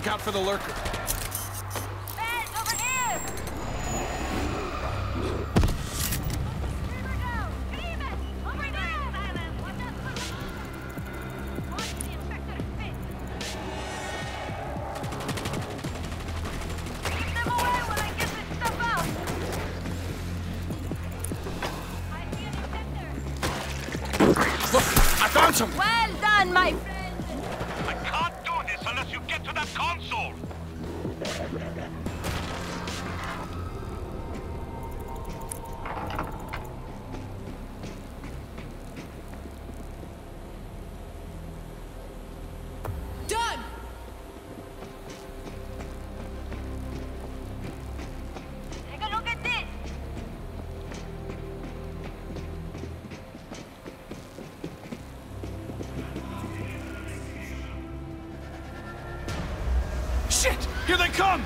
Look out for the lurker. Feds, over here! Screamer down! Demon! Over there! Silence! Watch out for Watch the infector spit! Keep them away while I get this stuff out! I see an infector! Look, I found some. Well done, my friend! To that console! Shit! Here they come!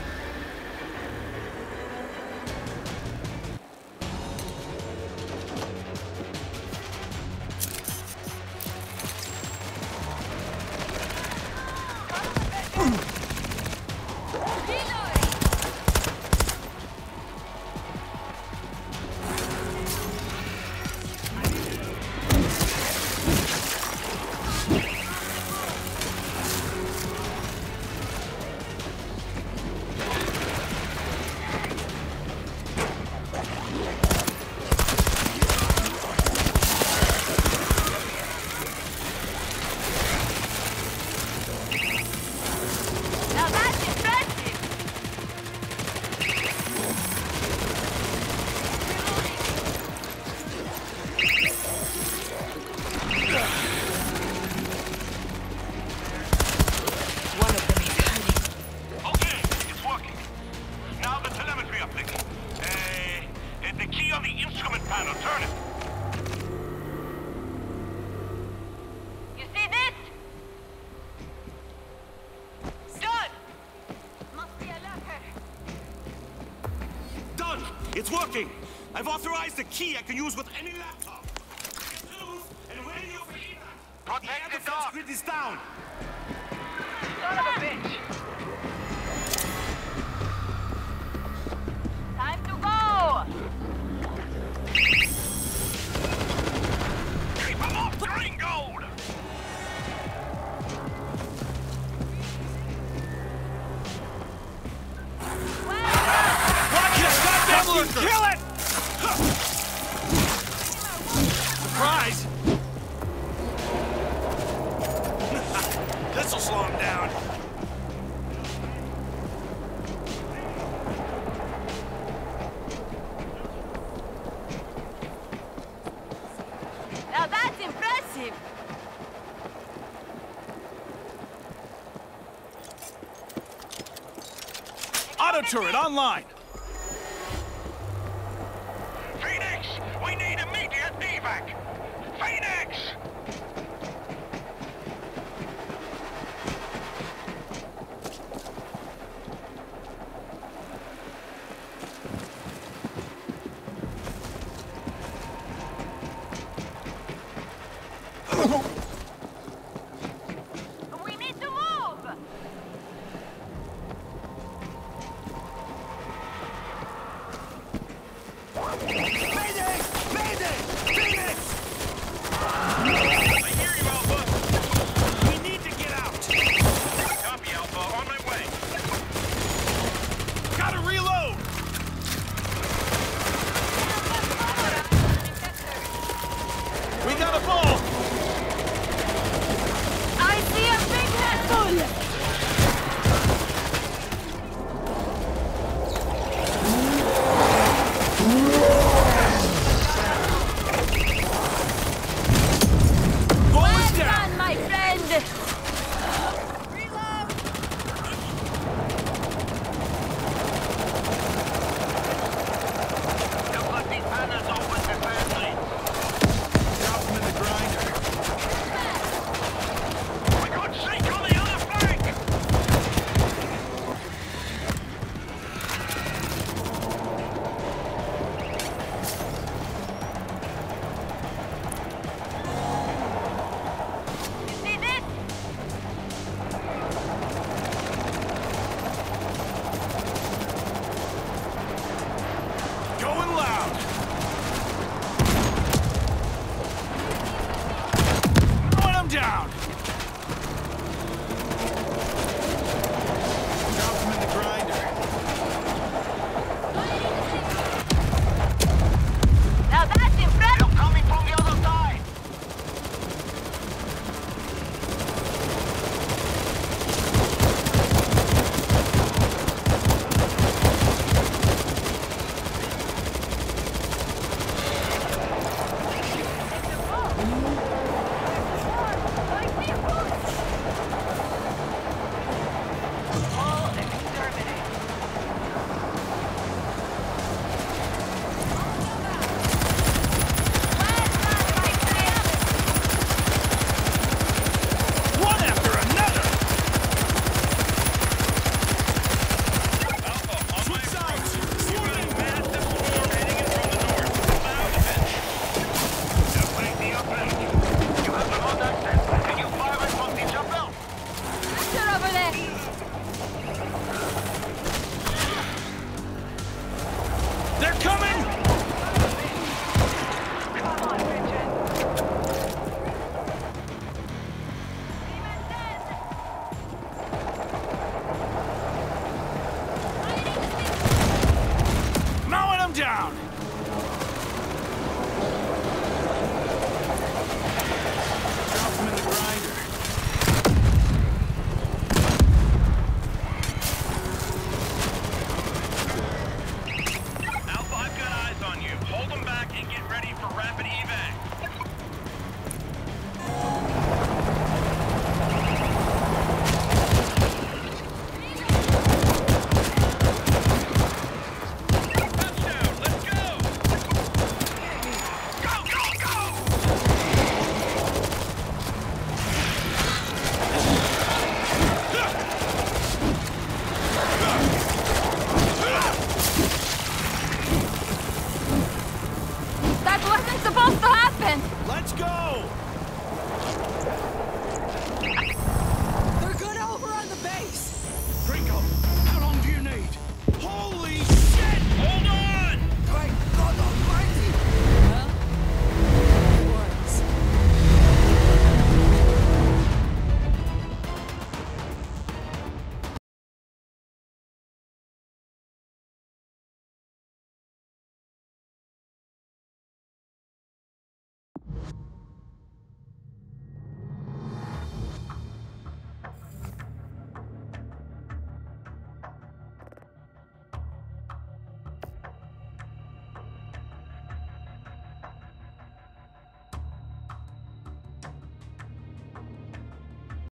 It's working! I've authorized a key I can use with any laptop. And when you Protect the dock! grid is down! Son of a bitch! Time to go! Impressive! Auto turret online! Phoenix! We need immediate evac! Phoenix! We